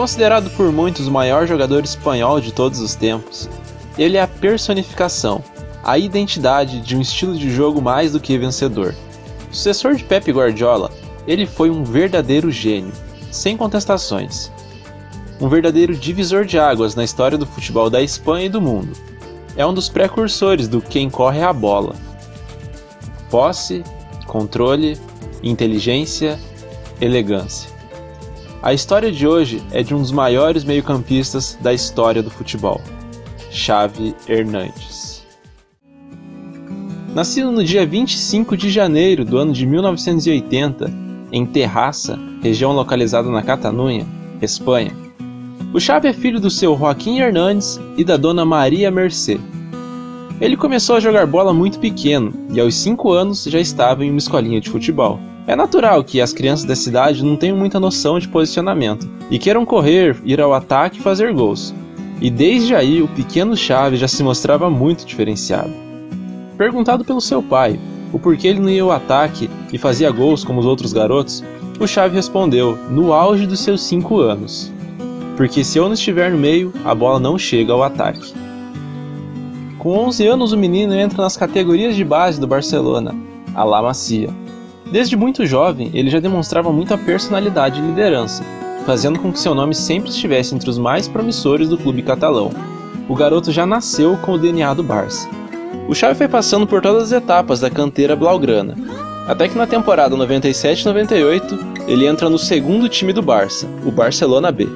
Considerado por muitos o maior jogador espanhol de todos os tempos, ele é a personificação, a identidade de um estilo de jogo mais do que vencedor. Sucessor de Pep Guardiola, ele foi um verdadeiro gênio, sem contestações. Um verdadeiro divisor de águas na história do futebol da Espanha e do mundo. É um dos precursores do quem corre a bola. Posse, controle, inteligência, elegância. A história de hoje é de um dos maiores meio-campistas da história do futebol, Xavi Hernandes. Nascido no dia 25 de janeiro do ano de 1980, em Terrassa, região localizada na Catalunha, Espanha, o Xavi é filho do seu Joaquim Hernandes e da dona Maria Mercê. Ele começou a jogar bola muito pequeno e aos 5 anos já estava em uma escolinha de futebol. É natural que as crianças da cidade não tenham muita noção de posicionamento e queiram correr, ir ao ataque e fazer gols. E desde aí o pequeno Chave já se mostrava muito diferenciado. Perguntado pelo seu pai o porquê ele não ia ao ataque e fazia gols como os outros garotos, o Chave respondeu, no auge dos seus 5 anos: Porque se eu não estiver no meio, a bola não chega ao ataque. Com 11 anos, o menino entra nas categorias de base do Barcelona, a La Masia, Desde muito jovem, ele já demonstrava muita personalidade e liderança, fazendo com que seu nome sempre estivesse entre os mais promissores do clube catalão. O garoto já nasceu com o DNA do Barça. O Xavi foi passando por todas as etapas da canteira blaugrana, até que na temporada 97-98 ele entra no segundo time do Barça, o Barcelona B.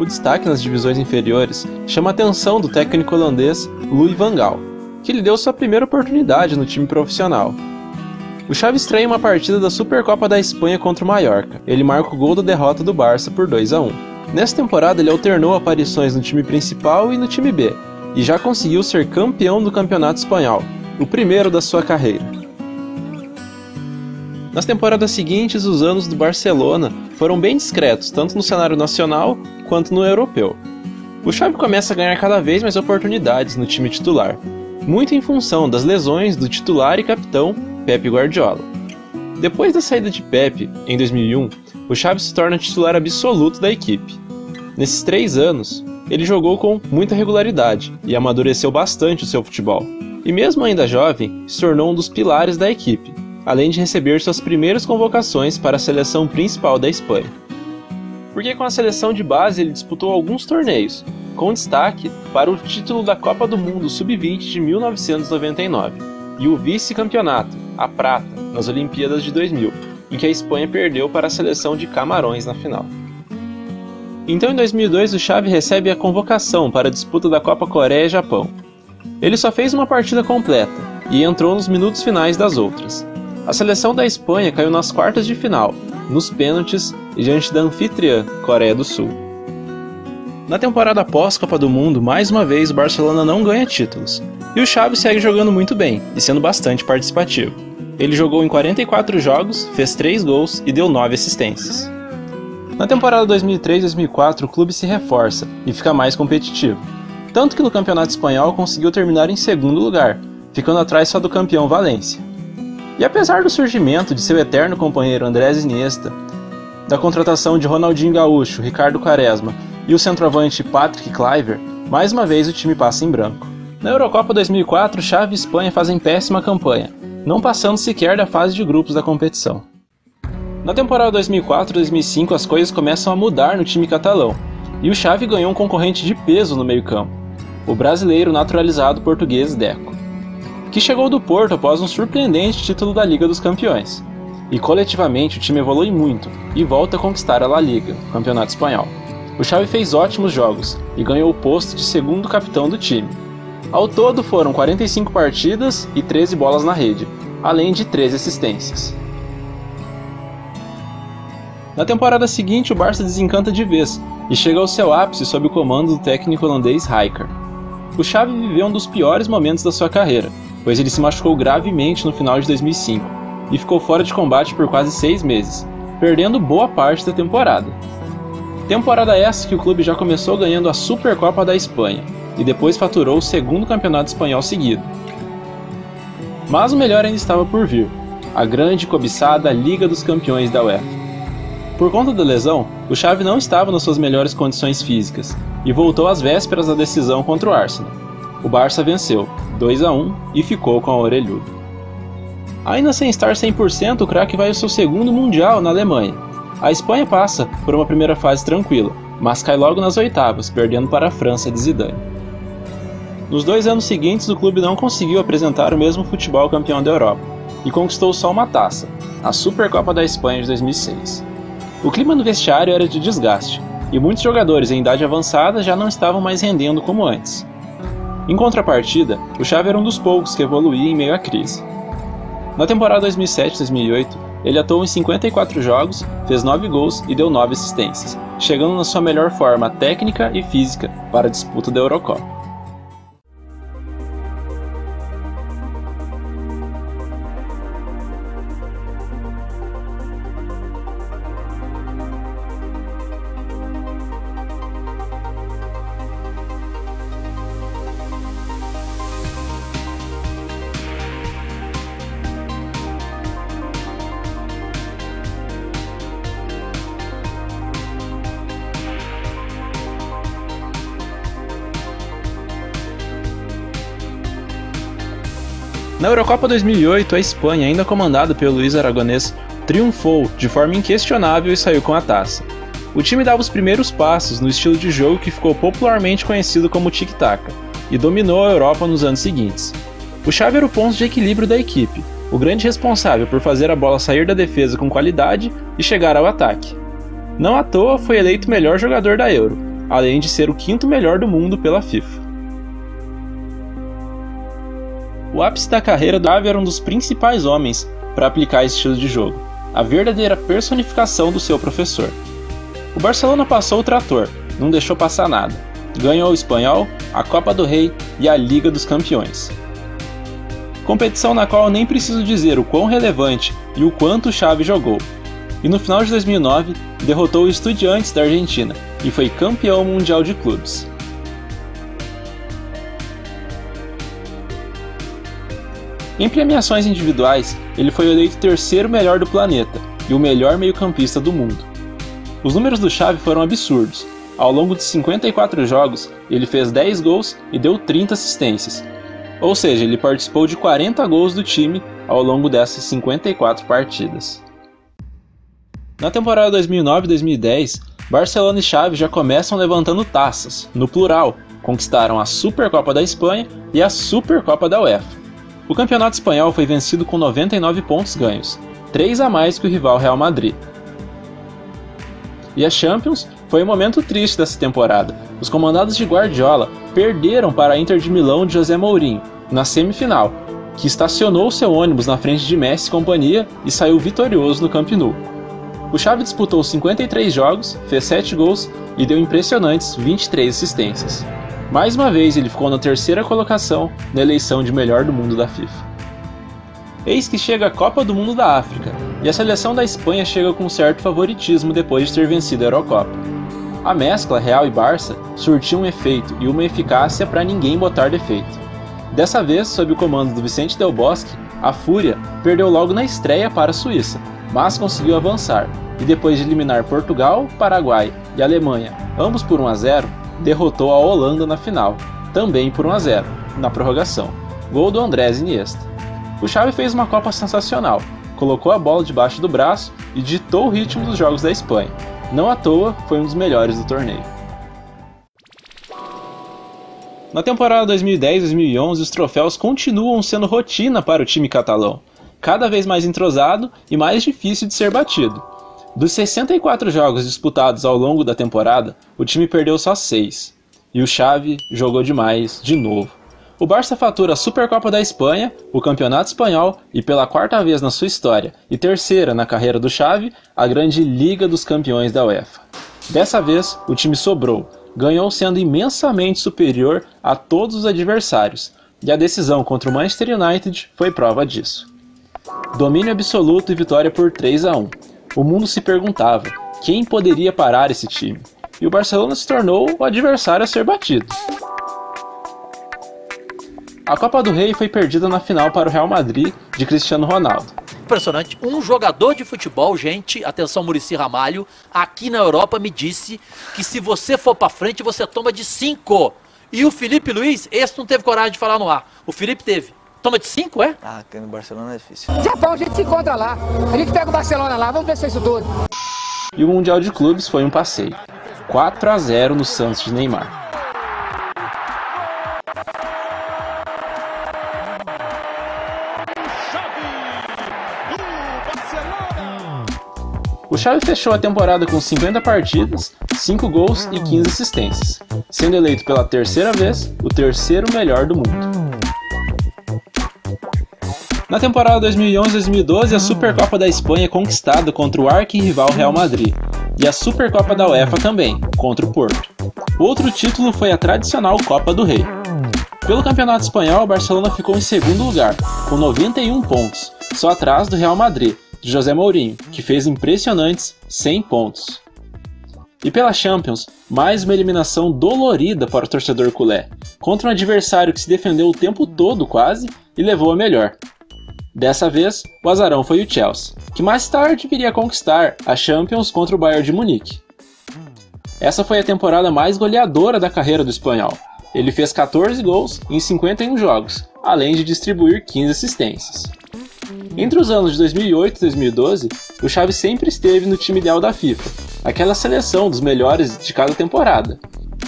O destaque nas divisões inferiores chama a atenção do técnico holandês Louis van Gaal, que lhe deu sua primeira oportunidade no time profissional, o Xavi estreia uma partida da Supercopa da Espanha contra o Mallorca. Ele marca o gol da derrota do Barça por 2 a 1. Nessa temporada ele alternou aparições no time principal e no time B, e já conseguiu ser campeão do Campeonato Espanhol, o primeiro da sua carreira. Nas temporadas seguintes, os anos do Barcelona foram bem discretos, tanto no cenário nacional quanto no europeu. O Xavi começa a ganhar cada vez mais oportunidades no time titular, muito em função das lesões do titular e capitão Pep Guardiola. Depois da saída de Pep, em 2001, o Xavi se torna titular absoluto da equipe. Nesses três anos, ele jogou com muita regularidade e amadureceu bastante o seu futebol. E mesmo ainda jovem, se tornou um dos pilares da equipe, além de receber suas primeiras convocações para a seleção principal da Espanha. Porque com a seleção de base ele disputou alguns torneios, com destaque para o título da Copa do Mundo Sub-20 de 1999 e o vice-campeonato, a prata, nas Olimpíadas de 2000, em que a Espanha perdeu para a seleção de Camarões na final. Então, em 2002, o Xavi recebe a convocação para a disputa da Copa Coreia e Japão. Ele só fez uma partida completa e entrou nos minutos finais das outras. A seleção da Espanha caiu nas quartas de final, nos pênaltis diante da anfitriã, Coreia do Sul. Na temporada pós-Copa do Mundo, mais uma vez o Barcelona não ganha títulos, e o Xavi segue jogando muito bem e sendo bastante participativo. Ele jogou em 44 jogos, fez 3 gols e deu 9 assistências. Na temporada 2003-2004, o clube se reforça e fica mais competitivo. Tanto que no Campeonato Espanhol conseguiu terminar em segundo lugar, ficando atrás só do campeão Valência. E apesar do surgimento de seu eterno companheiro Andrés Iniesta, da contratação de Ronaldinho Gaúcho, Ricardo Quaresma e o centroavante Patrick Kluivert, mais uma vez o time passa em branco. Na Eurocopa 2004, Xavi e Espanha fazem péssima campanha, não passando sequer da fase de grupos da competição. Na temporada 2004-2005 as coisas começam a mudar no time catalão, e o Xavi ganhou um concorrente de peso no meio-campo, o brasileiro naturalizado português Deco, que chegou do Porto após um surpreendente título da Liga dos Campeões. E coletivamente o time evolui muito e volta a conquistar a La Liga, campeonato espanhol. O Xavi fez ótimos jogos e ganhou o posto de segundo capitão do time, ao todo foram 45 partidas e 13 bolas na rede, além de 13 assistências. Na temporada seguinte, o Barça desencanta de vez e chega ao seu ápice sob o comando do técnico holandês Rijkaard. O Xavi viveu um dos piores momentos da sua carreira, pois ele se machucou gravemente no final de 2005 e ficou fora de combate por quase seis meses, perdendo boa parte da temporada. Temporada essa que o clube já começou ganhando a Supercopa da Espanha, e depois faturou o segundo campeonato espanhol seguido. Mas o melhor ainda estava por vir, a grande cobiçada Liga dos Campeões da UEFA. Por conta da lesão, o Xavi não estava nas suas melhores condições físicas e voltou às vésperas da decisão contra o Arsenal. O Barça venceu, 2 a 1 e ficou com a orelhuda. Ainda sem estar 100%, o craque vai ao seu segundo Mundial na Alemanha. A Espanha passa por uma primeira fase tranquila, mas cai logo nas oitavas, perdendo para a França de Zidane. Nos dois anos seguintes, o clube não conseguiu apresentar o mesmo futebol campeão da Europa e conquistou só uma taça, a Supercopa da Espanha de 2006. O clima no vestiário era de desgaste, e muitos jogadores em idade avançada já não estavam mais rendendo como antes. Em contrapartida, o Xavi era um dos poucos que evoluía em meio à crise. Na temporada 2007-2008, ele atuou em 54 jogos, fez 9 gols e deu 9 assistências, chegando na sua melhor forma técnica e física para a disputa da Eurocopa. Na Eurocopa 2008, a Espanha, ainda comandada pelo Luiz Aragonês, triunfou de forma inquestionável e saiu com a taça. O time dava os primeiros passos no estilo de jogo que ficou popularmente conhecido como tic-tac e dominou a Europa nos anos seguintes. O Xavi era o ponto de equilíbrio da equipe, o grande responsável por fazer a bola sair da defesa com qualidade e chegar ao ataque. Não à toa foi eleito melhor jogador da Euro, além de ser o quinto melhor do mundo pela FIFA. O ápice da carreira do Xavi era um dos principais homens para aplicar esse estilo de jogo, a verdadeira personificação do seu professor. O Barcelona passou o trator, não deixou passar nada. Ganhou o Espanhol, a Copa do Rei e a Liga dos Campeões. Competição na qual nem preciso dizer o quão relevante e o quanto o Xavi jogou. E no final de 2009, derrotou o Estudiantes da Argentina e foi campeão mundial de clubes. Em premiações individuais, ele foi eleito terceiro melhor do planeta e o melhor meio-campista do mundo. Os números do Xavi foram absurdos. Ao longo de 54 jogos, ele fez 10 gols e deu 30 assistências. Ou seja, ele participou de 40 gols do time ao longo dessas 54 partidas. Na temporada 2009-2010, Barcelona e Xavi já começam levantando taças, no plural, conquistaram a Supercopa da Espanha e a Supercopa da UEFA. O campeonato espanhol foi vencido com 99 pontos ganhos, 3 a mais que o rival Real Madrid. E a Champions foi um momento triste dessa temporada. Os comandados de Guardiola perderam para a Inter de Milão de José Mourinho na semifinal, que estacionou seu ônibus na frente de Messi e companhia e saiu vitorioso no Camp Nou. O Xavi disputou 53 jogos, fez 7 gols e deu impressionantes 23 assistências. Mais uma vez, ele ficou na terceira colocação na eleição de melhor do mundo da FIFA. Eis que chega a Copa do Mundo da África, e a seleção da Espanha chega com certo favoritismo depois de ter vencido a Eurocopa. A mescla Real e Barça surtiu um efeito e uma eficácia para ninguém botar defeito. Dessa vez, sob o comando do Vicente Del Bosque, a Fúria perdeu logo na estreia para a Suíça, mas conseguiu avançar, e depois de eliminar Portugal, Paraguai e Alemanha, ambos por 1 a 0, derrotou a Holanda na final, também por 1 a 0, na prorrogação. Gol do Andrés Iniesta. O Xavi fez uma Copa sensacional, colocou a bola debaixo do braço e ditou o ritmo dos jogos da Espanha. Não à toa, foi um dos melhores do torneio. Na temporada 2010-2011, os troféus continuam sendo rotina para o time catalão, cada vez mais entrosado e mais difícil de ser batido. Dos 64 jogos disputados ao longo da temporada, o time perdeu só 6. E o Xavi jogou demais, de novo. O Barça fatura a Supercopa da Espanha, o Campeonato Espanhol e pela quarta vez na sua história, e terceira na carreira do Xavi, a grande Liga dos Campeões da UEFA. Dessa vez, o time sobrou, ganhou sendo imensamente superior a todos os adversários, e a decisão contra o Manchester United foi prova disso. Domínio absoluto e vitória por 3 a 1 o mundo se perguntava quem poderia parar esse time. E o Barcelona se tornou o adversário a ser batido. A Copa do Rei foi perdida na final para o Real Madrid de Cristiano Ronaldo. impressionante. Um jogador de futebol, gente, atenção Murici Ramalho, aqui na Europa me disse que se você for para frente, você toma de 5. E o Felipe Luiz, esse não teve coragem de falar no ar. O Felipe teve. Toma de 5, é? Ah, aqui no Barcelona é difícil. Japão, a gente se encontra lá. A gente pega o Barcelona lá, vamos ver se é isso tudo. E o Mundial de Clubes foi um passeio. 4 a 0 no Santos de Neymar. O Xavi fechou a temporada com 50 partidas, 5 gols e 15 assistências, sendo eleito pela terceira vez o terceiro melhor do mundo. Na temporada 2011-2012, a Supercopa da Espanha é conquistada contra o arquirrival Real Madrid, e a Supercopa da UEFA também, contra o Porto. O outro título foi a tradicional Copa do Rei. Pelo Campeonato Espanhol, o Barcelona ficou em segundo lugar, com 91 pontos, só atrás do Real Madrid, de José Mourinho, que fez impressionantes 100 pontos. E pela Champions, mais uma eliminação dolorida para o torcedor culé, contra um adversário que se defendeu o tempo todo quase e levou a melhor. Dessa vez, o azarão foi o Chelsea, que mais tarde viria conquistar a Champions contra o Bayern de Munique. Essa foi a temporada mais goleadora da carreira do espanhol. Ele fez 14 gols em 51 jogos, além de distribuir 15 assistências. Entre os anos de 2008 e 2012, o Xavi sempre esteve no time ideal da FIFA, aquela seleção dos melhores de cada temporada.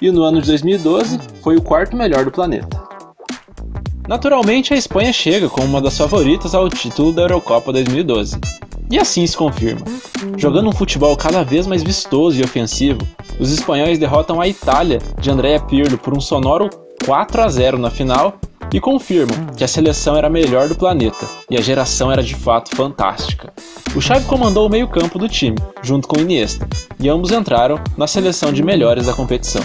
E no ano de 2012 foi o quarto melhor do planeta. Naturalmente, a Espanha chega como uma das favoritas ao título da Eurocopa 2012. E assim se confirma. Jogando um futebol cada vez mais vistoso e ofensivo, os espanhóis derrotam a Itália de Andrea Pirlo por um sonoro 4 a 0 na final e confirmam que a seleção era a melhor do planeta e a geração era de fato fantástica. O Xavi comandou o meio-campo do time, junto com Iniesta, e ambos entraram na seleção de melhores da competição.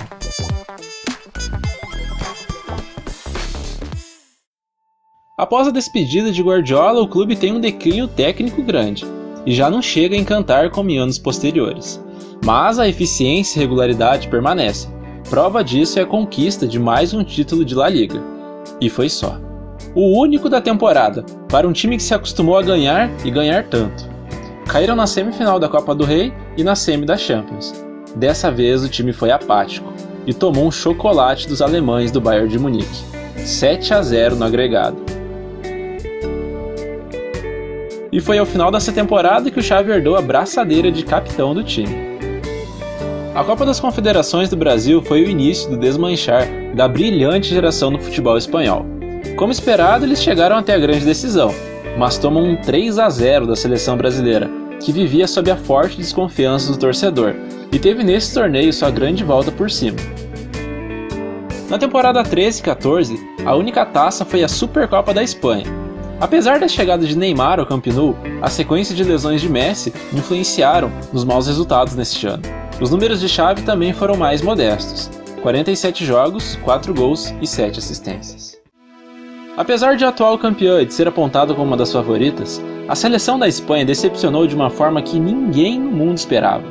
Após a despedida de Guardiola, o clube tem um declínio técnico grande e já não chega a encantar como em anos posteriores. Mas a eficiência e regularidade permanecem. Prova disso é a conquista de mais um título de La Liga, e foi só. O único da temporada, para um time que se acostumou a ganhar e ganhar tanto. Caíram na semifinal da Copa do Rei e na semi da Champions. Dessa vez o time foi apático e tomou um chocolate dos alemães do Bayern de Munique. 7 a 0 no agregado. E foi ao final dessa temporada que o Xavi herdou a braçadeira de capitão do time. A Copa das Confederações do Brasil foi o início do desmanchar da brilhante geração do futebol espanhol. Como esperado, eles chegaram até a grande decisão, mas tomam um 3 a 0 da seleção brasileira, que vivia sob a forte desconfiança do torcedor e teve nesse torneio sua grande volta por cima. Na temporada 13 e 14, a única taça foi a Supercopa da Espanha. Apesar da chegada de Neymar ao Camp Nou, a sequência de lesões de Messi influenciaram nos maus resultados neste ano. Os números de chave também foram mais modestos: 47 jogos, 4 gols e 7 assistências. Apesar de atual campeã e de ser apontado como uma das favoritas, a seleção da Espanha decepcionou de uma forma que ninguém no mundo esperava.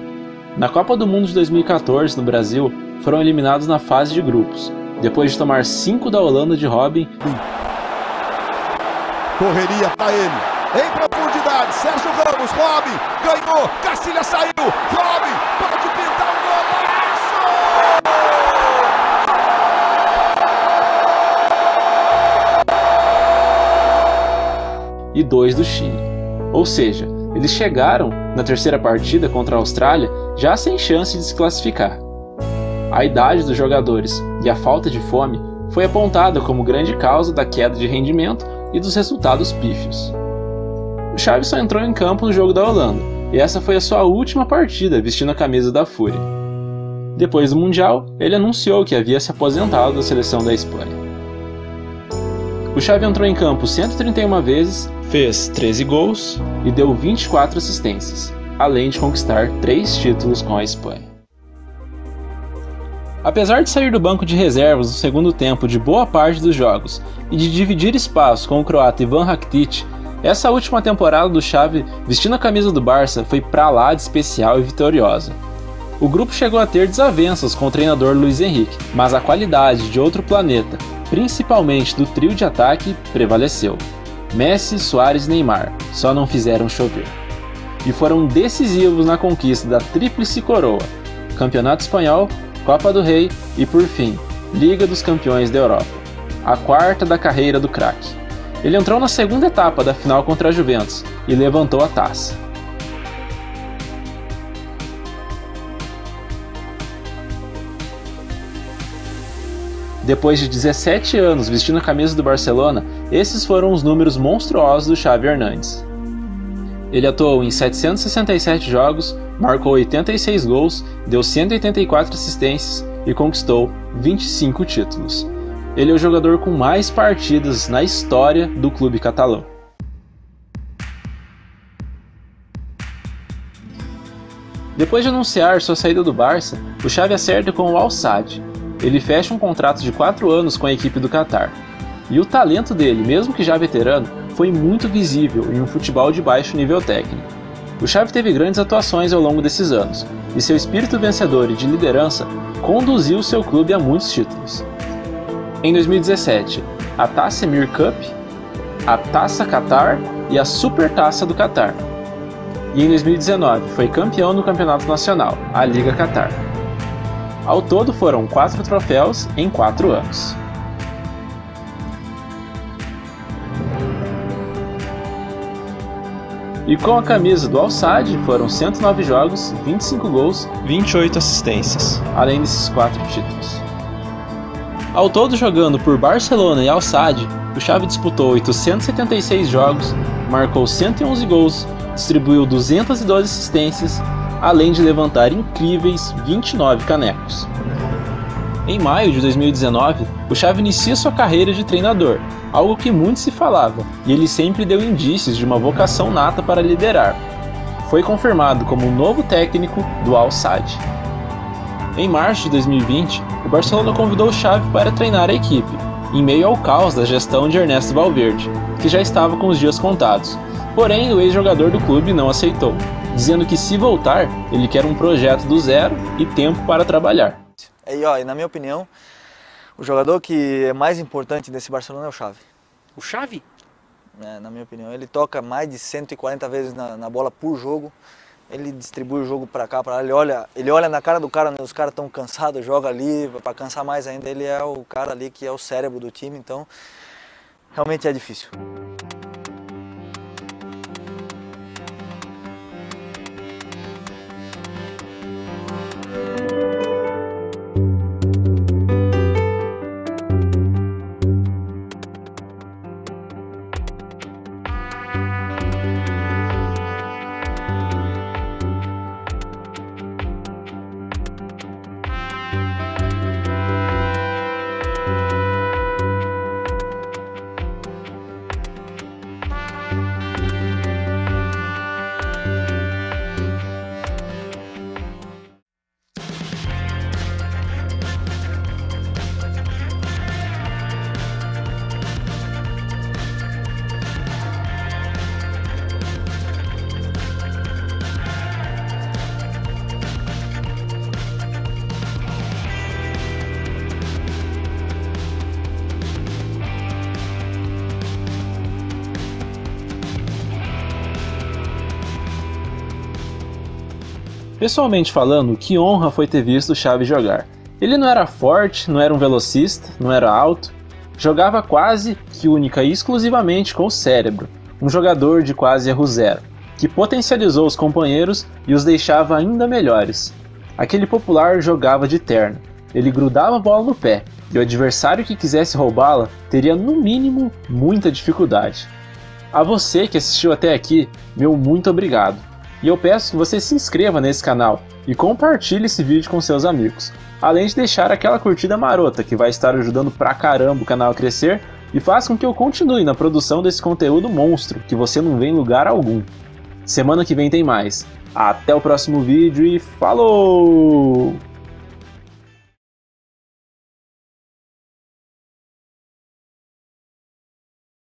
Na Copa do Mundo de 2014, no Brasil, foram eliminados na fase de grupos, depois de tomar 5 da Holanda de Robin. Correria para ele. Em profundidade, Sérgio Ramos, Robin, ganhou, Cacilha saiu, Robin, pode pintar um golaço! E dois do Chile. Ou seja, eles chegaram na terceira partida contra a Austrália já sem chance de se classificar. A idade dos jogadores e a falta de fome foi apontada como grande causa da queda de rendimento e dos resultados pífios. O Chaves só entrou em campo no jogo da Holanda, e essa foi a sua última partida vestindo a camisa da Fúria. Depois do Mundial, ele anunciou que havia se aposentado da seleção da Espanha. O Xavi entrou em campo 131 vezes, fez 13 gols e deu 24 assistências, além de conquistar 3 títulos com a Espanha. Apesar de sair do banco de reservas no segundo tempo de boa parte dos jogos e de dividir espaço com o croata Ivan Rakitic, essa última temporada do Xavi vestindo a camisa do Barça foi pra lá de especial e vitoriosa. O grupo chegou a ter desavenças com o treinador Luiz Henrique, mas a qualidade de outro planeta, principalmente do trio de ataque, prevaleceu. Messi, Soares e Neymar, só não fizeram chover. E foram decisivos na conquista da Tríplice Coroa, Campeonato Espanhol, Copa do Rei e, por fim, Liga dos Campeões da Europa, a quarta da carreira do craque. Ele entrou na segunda etapa da final contra a Juventus e levantou a taça. Depois de 17 anos vestindo a camisa do Barcelona, esses foram os números monstruosos do Xavi Hernandes. Ele atuou em 767 jogos, marcou 86 gols, deu 184 assistências e conquistou 25 títulos. Ele é o jogador com mais partidas na história do clube catalão. Depois de anunciar sua saída do Barça, o Xavi acerta com o Al Sadd, ele fecha um contrato de 4 anos com a equipe do Qatar. E o talento dele, mesmo que já veterano, foi muito visível em um futebol de baixo nível técnico. O Xavi teve grandes atuações ao longo desses anos, e seu espírito vencedor e de liderança conduziu seu clube a muitos títulos. Em 2017, a Taça Emir Cup, a Taça Qatar e a Super Taça do Qatar. E em 2019 foi campeão do Campeonato Nacional, a Liga Qatar. Ao todo foram quatro troféus em quatro anos. E com a camisa do Al-Sadd foram 109 jogos, 25 gols, 28 assistências, além desses quatro títulos. Ao todo jogando por Barcelona e Al-Sadd, o Xavi disputou 876 jogos, marcou 111 gols, distribuiu 212 assistências, além de levantar incríveis 29 canecos. Em maio de 2019, o Xavi inicia sua carreira de treinador, algo que muito se falava, e ele sempre deu indícios de uma vocação nata para liderar. Foi confirmado como o novo técnico do Al Sadd. Em março de 2020, o Barcelona convidou o Xavi para treinar a equipe, em meio ao caos da gestão de Ernesto Valverde, que já estava com os dias contados. Porém, o ex-jogador do clube não aceitou, dizendo que se voltar, ele quer um projeto do zero e tempo para trabalhar. E, ó, e na minha opinião, o jogador que é mais importante desse Barcelona é o Xavi. O Xavi? É, na minha opinião, ele toca mais de 140 vezes na, na bola por jogo. Ele distribui o jogo para cá, para lá. Ele olha, ele olha na cara do cara, né? os caras estão cansados, joga ali para cansar mais ainda. Ele é o cara ali que é o cérebro do time, então realmente é difícil. Pessoalmente falando, que honra foi ter visto o Chaves jogar. Ele não era forte, não era um velocista, não era alto, jogava quase que única e exclusivamente com o cérebro, um jogador de quase erro zero, que potencializou os companheiros e os deixava ainda melhores. Aquele popular jogava de terno, ele grudava a bola no pé, e o adversário que quisesse roubá-la teria no mínimo muita dificuldade. A você que assistiu até aqui, meu muito obrigado. E eu peço que você se inscreva nesse canal e compartilhe esse vídeo com seus amigos. Além de deixar aquela curtida marota que vai estar ajudando pra caramba o canal a crescer e faz com que eu continue na produção desse conteúdo monstro que você não vê em lugar algum. Semana que vem tem mais. Até o próximo vídeo e falou!